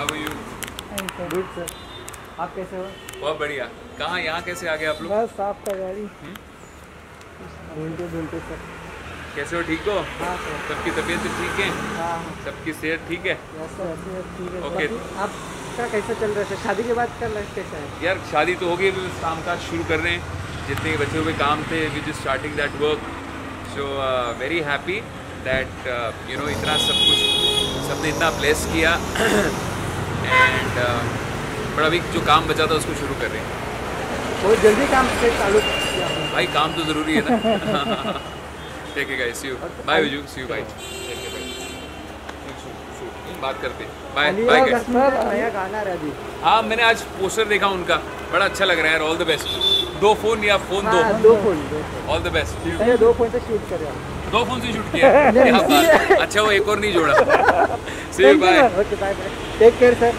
How are you good sir आप कैसे हो? बहुत बढ़िया। कहाँ यहाँ कैसे आ गए आप लोग? बस आपका गाड़ी। ढूंढते ढूंढते सर। कैसे हो ठीक हो? हाँ सर। सबकी तबीयत ठीक है? हाँ हाँ। सबकी सेहत ठीक है? ठीक है। Okay. आपका कैसा चल रहा है शादी के बाद का लाइफ कैसा है? यार शादी तो हो गई अभी काम काज शुरू कर रहे हैं। जितने बचे हुए काम थे which is starting that work so very happy that you know इतना सब कुछ सबने इतना प्लेस किया। एंड बट अभी जो काम बचा था उसको शुरू कर रहे हैं। बहुत जल्दी काम से चालू भाई काम तो ज़रूरी है ना? ठीक है guys see you bye Viju see you bye बात करते बाय बाय नया गाना हाँ मैंने आज पोस्टर देखा उनका। बड़ा अच्छा लग रहा है ऑल द बेस्ट दो फ़ोन या फ़ोन दो? हाँ, दो दो फ़ोन ऑल द बेस्ट दो फ़ोन से शूट कर दो फ़ोन से शूट किया अच्छा वो एक और नहीं जोड़ा. See bye take care sir.